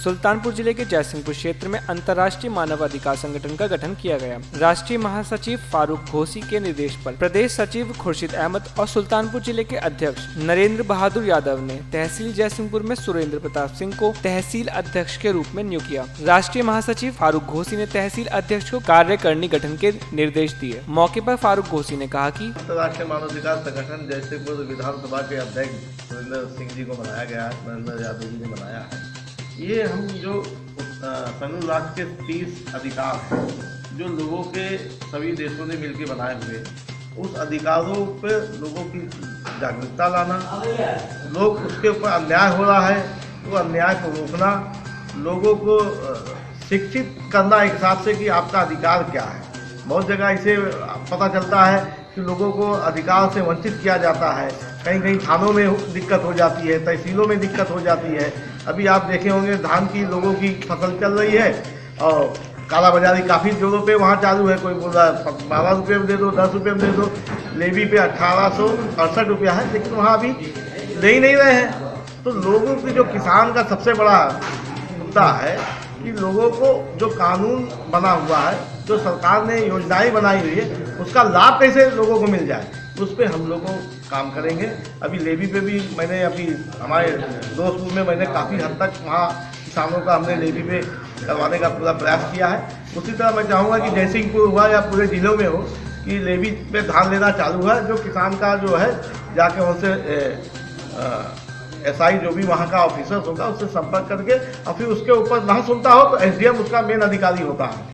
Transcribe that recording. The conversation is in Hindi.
सुल्तानपुर ज़िले के जयसिंहपुर क्षेत्र में अंतर्राष्ट्रीय मानव अधिकार संगठन का गठन किया गया। राष्ट्रीय महासचिव फारूक घोसी के निर्देश पर प्रदेश सचिव खुर्शीद अहमद और सुल्तानपुर ज़िले के अध्यक्ष नरेंद्र बहादुर यादव ने तहसील जयसिंहपुर में सुरेंद्र प्रताप सिंह को तहसील अध्यक्ष के रूप में नियुक्त किया। राष्ट्रीय महासचिव फारूक घोसी ने तहसील अध्यक्ष को कार्यकारिणी गठन के निर्देश दिए। मौके पर फारूक घोसी ने कहा कि अंतर्राष्ट्रीय मानवाधिकार संगठन जयसिंहपुर विधानसभा के अध्यक्ष सुरेंद्र सिंह जी को बनाया गया नरेंद्र यादव जी ने बनाया है। ये हम जो संयुक्त के तीस अधिकार हैं, जो लोगों के सभी देशों ने मिलकर बनाए हुए उस अधिकारों पर लोगों की जागरूकता लाना, लोग उसके ऊपर अन्याय हो रहा है तो अन्याय को रोकना, लोगों को शिक्षित करना एक हिसाब से कि आपका अधिकार क्या है। बहुत जगह इसे पता चलता है कि लोगों को अधिकार से वंचित किया जाता है। कहीं कहीं थानों में दिक्कत हो जाती है, तहसीलों में दिक्कत हो जाती है अभी आप देखे होंगे, धान की लोगों की फ़सल चल रही है, और काला बाजारी काफ़ी जोरों पे वहाँ चालू है। कोई बोल रहा है बारह रुपये में दे दो, दस रुपये में दे दो, लेवी पे अट्ठारह सौ, अड़सठ रुपया है, लेकिन वहाँ अभी दे ही नहीं रहे हैं। तो लोगों की जो किसान का सबसे बड़ा मुद्दा है कि लोगों को जो कानून बना हुआ है, जो सरकार ने योजनाएँ बनाई हुई है, उसका लाभ कैसे लोगों को मिल जाए? उस पर हम लोगों काम करेंगे। अभी लेवी पे भी मैंने अभी हमारे दोस्तपुर में मैंने काफ़ी हद तक वहाँ किसानों का हमने लेवी पे करवाने का पूरा प्रयास किया है। उसी तरह मैं चाहूँगा कि जयसिंहपुर हुआ या पूरे जिलों में हो कि लेवी पे धान लेना चालू है जो किसान का जो है, जाके उनसे एस आई जो भी वहाँ का ऑफिसर होगा, उससे संपर्क करके और फिर उसके ऊपर ना सुनता हो तो एसडीएम उसका मेन अधिकारी होता है।